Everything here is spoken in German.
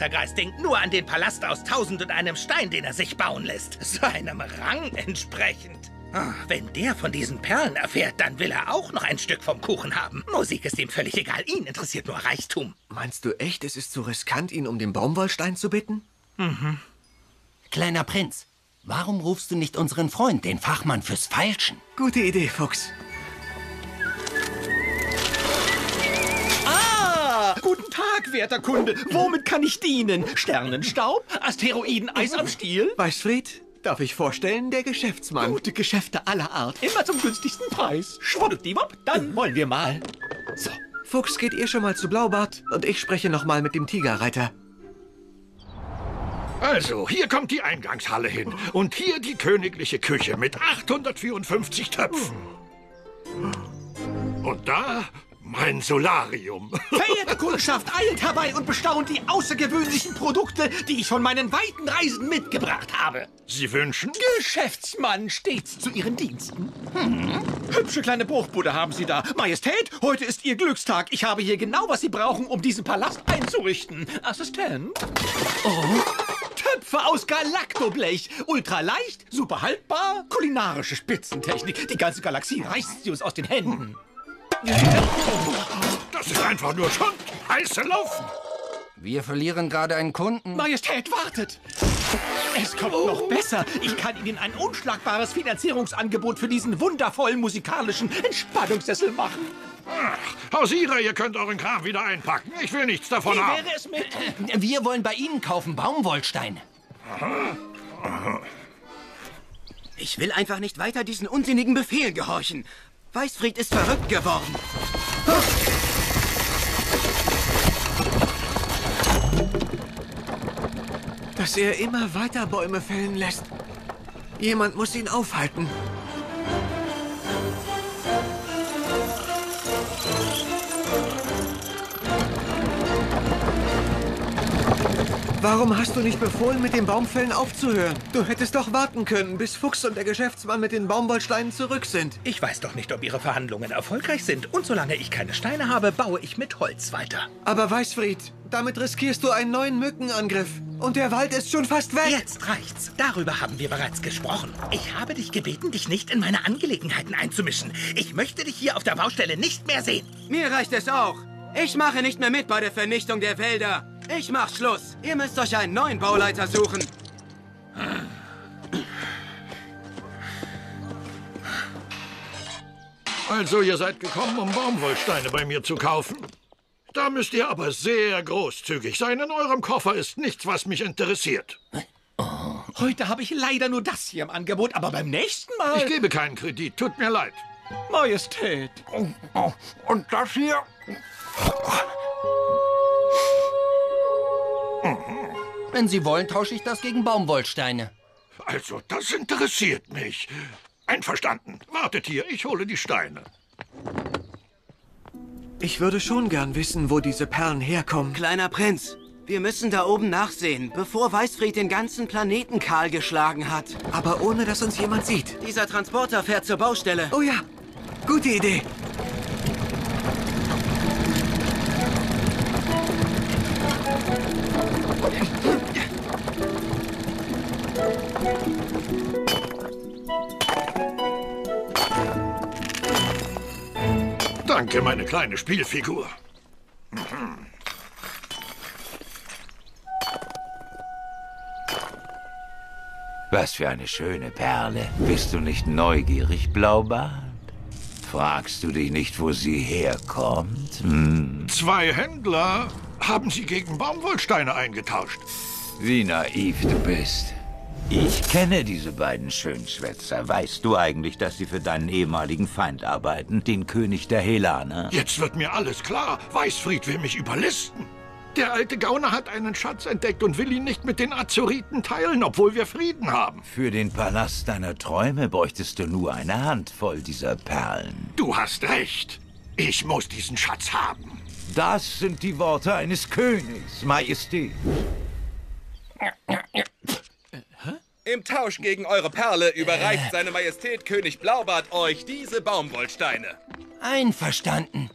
Poltergeist denkt nur an den Palast aus tausend und einem Stein, den er sich bauen lässt. Seinem Rang entsprechend. Ah, Wenn der von diesen Perlen erfährt, dann will er auch noch ein Stück vom Kuchen haben. Musik ist ihm völlig egal. Ihn interessiert nur Reichtum. Meinst du echt, es ist zu riskant, ihn um den Baumwollstein zu bitten? Kleiner Prinz, warum rufst du nicht unseren Freund, den Fachmann fürs Feilschen? Gute Idee, Fuchs. Guten Tag, werter Kunde. Womit kann ich dienen? Sternenstaub? Asteroiden Eis am Stiel? Weißfried, darf ich vorstellen, der Geschäftsmann. Gute Geschäfte aller Art. Immer zum günstigsten Preis. Schwuppdiwupp, dann wollen wir mal. So. Fuchs, geht ihr schon mal zu Blaubart und ich spreche noch mal mit dem Tigerreiter. Also, hier kommt die Eingangshalle hin. Und hier die königliche Küche mit 854 Töpfen. Und da mein Solarium. Verehrte Kundschaft, eilt herbei und bestaunt die außergewöhnlichen Produkte, die ich von meinen weiten Reisen mitgebracht habe. Sie wünschen? Geschäftsmann stets zu Ihren Diensten. Hm. Hübsche kleine Bruchbude haben Sie da. Majestät, heute ist Ihr Glückstag. Ich habe hier genau, was Sie brauchen, um diesen Palast einzurichten. Assistent? Oh. Töpfe aus Galaktoblech. Ultraleicht, super haltbar, kulinarische Spitzentechnik. Die ganze Galaxie reißt sie uns aus den Händen. Das ist einfach nur Schund. Heiße Laufen. Wir verlieren gerade einen Kunden. Majestät, wartet! Es kommt noch besser. Ich kann Ihnen ein unschlagbares Finanzierungsangebot für diesen wundervollen musikalischen Entspannungssessel machen. Ach, Hausierer, ihr könnt euren Kram wieder einpacken. Ich will nichts davon Wie haben. wäre es mit... Wir wollen bei Ihnen kaufen Baumwollsteine. Ich will einfach nicht weiter diesen unsinnigen Befehl gehorchen. Weißfried ist verrückt geworden. Dass er immer weiter Bäume fällen lässt. Jemand muss ihn aufhalten. Warum hast du nicht befohlen, mit dem Baumfällen aufzuhören? Du hättest doch warten können, bis Fuchs und der Geschäftsmann mit den Baumwollsteinen zurück sind. Ich weiß doch nicht, ob Ihre Verhandlungen erfolgreich sind. Und solange ich keine Steine habe, baue ich mit Holz weiter. Aber Weißfried, damit riskierst du einen neuen Mückenangriff. Und der Wald ist schon fast weg. Jetzt reicht's. Darüber haben wir bereits gesprochen. Ich habe dich gebeten, dich nicht in meine Angelegenheiten einzumischen. Ich möchte dich hier auf der Baustelle nicht mehr sehen. Mir reicht es auch. Ich mache nicht mehr mit bei der Vernichtung der Wälder. Ich mach Schluss. Ihr müsst euch einen neuen Bauleiter suchen. Also, ihr seid gekommen, um Baumwollsteine bei mir zu kaufen. Da müsst ihr aber sehr großzügig sein. In eurem Koffer ist nichts, was mich interessiert. Heute habe ich leider nur das hier im Angebot, aber beim nächsten Mal... Ich gebe keinen Kredit, tut mir leid. Majestät. Und das hier? Wenn Sie wollen, tausche ich das gegen Baumwollsteine. Also, das interessiert mich. Einverstanden. Wartet hier, ich hole die Steine. Ich würde schon gern wissen, wo diese Perlen herkommen. Kleiner Prinz, wir müssen da oben nachsehen, bevor Weißfried den ganzen Planeten kahl geschlagen hat. Aber ohne, dass uns jemand sieht. Dieser Transporter fährt zur Baustelle. Oh ja, gute Idee. Danke, meine kleine Spielfigur. Was für eine schöne Perle. Bist du nicht neugierig, Blaubart? Fragst du dich nicht, wo sie herkommt? Hm. Zwei Händler haben sie gegen Baumwollsteine eingetauscht. Wie naiv du bist. Ich kenne diese beiden Schönschwätzer. Weißt du eigentlich, dass sie für deinen ehemaligen Feind arbeiten, den König der Helaner? Jetzt wird mir alles klar. Weißfried will mich überlisten. Der alte Gauner hat einen Schatz entdeckt und will ihn nicht mit den Azuriten teilen, obwohl wir Frieden haben. Für den Palast deiner Träume bräuchtest du nur eine Handvoll dieser Perlen. Du hast recht. Ich muss diesen Schatz haben. Das sind die Worte eines Königs, Majestät. Im Tausch gegen eure Perle überreicht seine Majestät König Blaubart euch diese Baumwollsteine. Einverstanden.